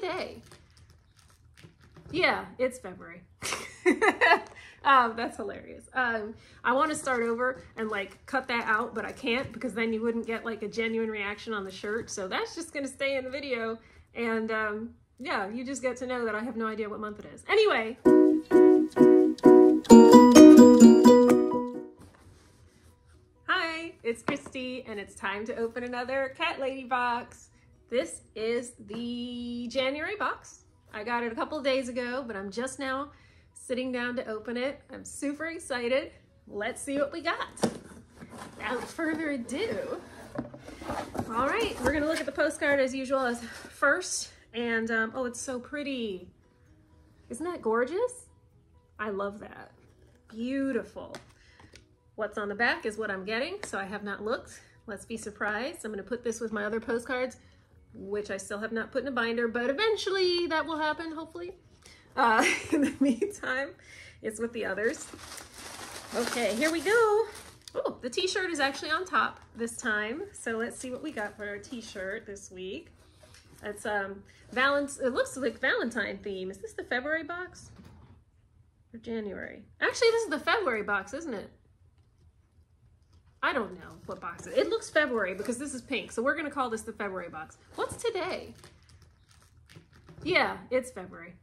today? Yeah, it's February. um, that's hilarious. Um, I want to start over and like cut that out, but I can't because then you wouldn't get like a genuine reaction on the shirt. So that's just going to stay in the video. And um, yeah, you just get to know that I have no idea what month it is. Anyway. Hi, it's Christie and it's time to open another Cat Lady box. This is the January box. I got it a couple days ago, but I'm just now sitting down to open it. I'm super excited. Let's see what we got. Without further ado, all right, we're gonna look at the postcard as usual as first. And um, oh, it's so pretty. Isn't that gorgeous? I love that. Beautiful. What's on the back is what I'm getting, so I have not looked. Let's be surprised. I'm gonna put this with my other postcards which I still have not put in a binder, but eventually that will happen, hopefully. Uh, in the meantime, it's with the others. Okay, here we go. Oh, the t-shirt is actually on top this time. So let's see what we got for our t-shirt this week. It's um Valent it looks like Valentine theme. Is this the February box? Or January? Actually, this is the February box, isn't it? I don't know what box it. It looks February because this is pink. So we're going to call this the February box. What's today? Yeah, it's February.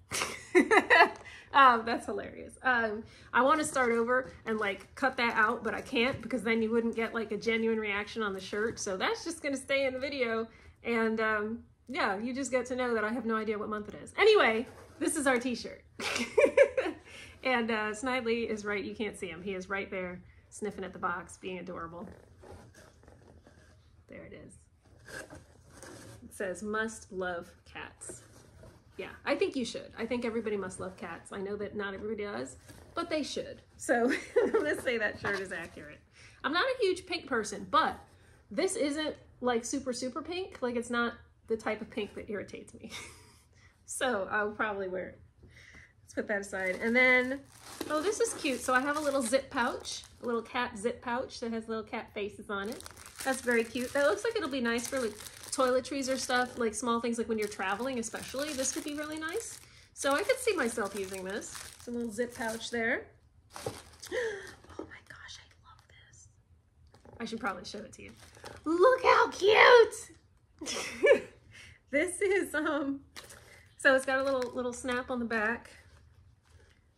um, that's hilarious. Um, I want to start over and like cut that out, but I can't because then you wouldn't get like a genuine reaction on the shirt. So that's just going to stay in the video. And um, yeah, you just get to know that I have no idea what month it is. Anyway, this is our t-shirt. and uh, Snidely is right. You can't see him. He is right there sniffing at the box, being adorable. There it is. It says, must love cats. Yeah, I think you should. I think everybody must love cats. I know that not everybody does, but they should. So gonna say that shirt is accurate. I'm not a huge pink person, but this isn't like super, super pink. Like it's not the type of pink that irritates me. so I'll probably wear it. Put that aside. And then, oh, this is cute. So I have a little zip pouch, a little cat zip pouch that has little cat faces on it. That's very cute. That looks like it'll be nice for like toiletries or stuff, like small things like when you're traveling especially. This could be really nice. So I could see myself using this. It's a little zip pouch there. Oh my gosh, I love this. I should probably show it to you. Look how cute! this is, um, so it's got a little little snap on the back.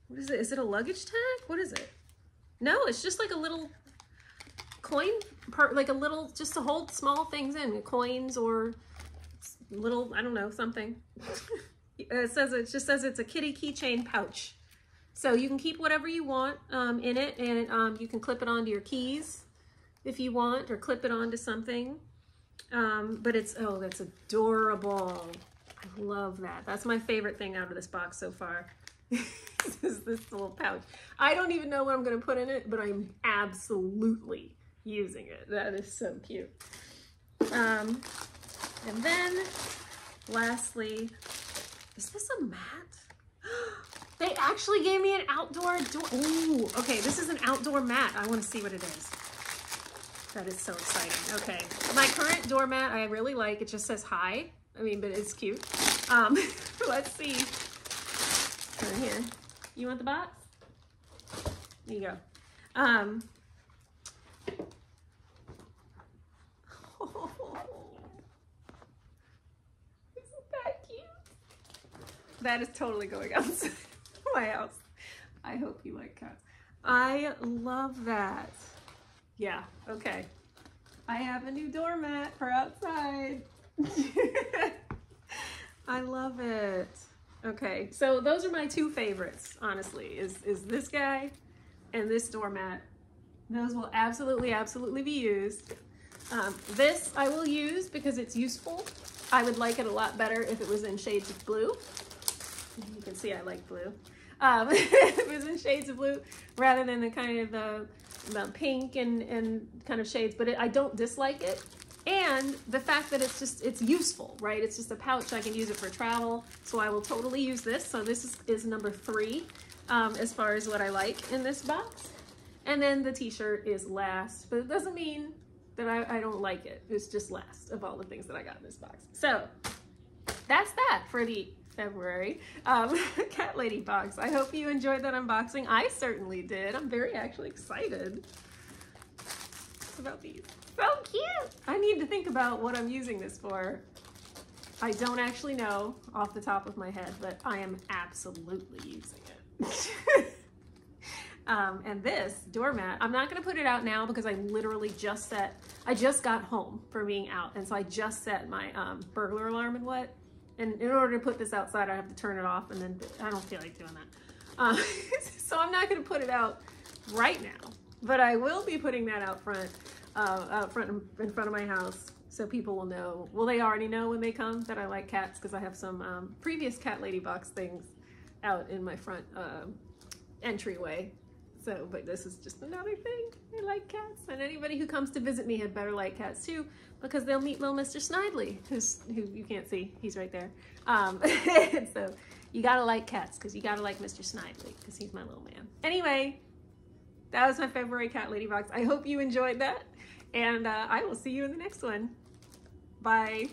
What is it? Is it a luggage tag? What is it? No, it's just like a little coin part, like a little, just to hold small things in, coins or little, I don't know, something. it says, it just says it's a kitty keychain pouch. So you can keep whatever you want um, in it and um, you can clip it onto your keys if you want or clip it onto something. Um, but it's, oh, that's adorable. I love that. That's my favorite thing out of this box so far. is this little pouch. I don't even know what I'm going to put in it, but I'm absolutely using it. That is so cute. Um, and then lastly, is this a mat? they actually gave me an outdoor door. Ooh, okay, this is an outdoor mat. I want to see what it is. That is so exciting. Okay, my current doormat I really like. It just says hi. I mean, but it's cute. Um, let's see. Here. You want the box? There you go. Um, oh, isn't that cute? That is totally going outside my house. I hope you like cats. I love that. Yeah, okay. I have a new doormat for outside. I love it. Okay, so those are my two favorites, honestly, is, is this guy and this doormat. Those will absolutely, absolutely be used. Um, this I will use because it's useful. I would like it a lot better if it was in shades of blue. You can see I like blue. Um, it was in shades of blue rather than the kind of the, the pink and, and kind of shades, but it, I don't dislike it and the fact that it's just, it's useful, right? It's just a pouch. I can use it for travel. So I will totally use this. So this is, is number three um, as far as what I like in this box. And then the t-shirt is last, but it doesn't mean that I, I don't like it. It's just last of all the things that I got in this box. So that's that for the February um, Cat Lady box. I hope you enjoyed that unboxing. I certainly did. I'm very actually excited about these. So cute. I need to think about what I'm using this for. I don't actually know off the top of my head, but I am absolutely using it. um, and this doormat, I'm not gonna put it out now because I literally just set, I just got home from being out. And so I just set my um, burglar alarm and what. And in order to put this outside, I have to turn it off and then I don't feel like doing that. Uh, so I'm not gonna put it out right now, but I will be putting that out front, uh, out front in front of my house so people will know. Well, they already know when they come that I like cats because I have some um, previous Cat Lady box things out in my front uh, entryway. So, but this is just another thing. I like cats, and anybody who comes to visit me had better like cats too, because they'll meet little Mr. Snidely, who's who you can't see. He's right there. Um, so you gotta like cats, because you gotta like Mr. Snidely, because he's my little man. Anyway, that was my February Cat Lady box. I hope you enjoyed that, and uh, I will see you in the next one. Bye.